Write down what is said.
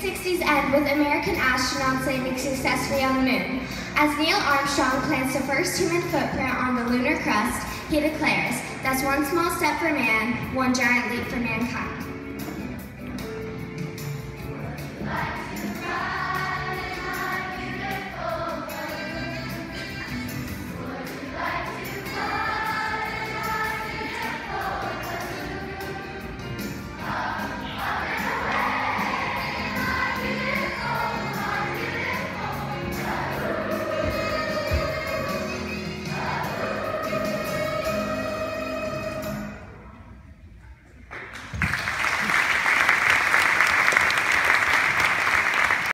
1960s end with American astronauts landing successfully on the moon. As Neil Armstrong plants the first human footprint on the lunar crust, he declares, that's one small step for man, one giant leap for mankind.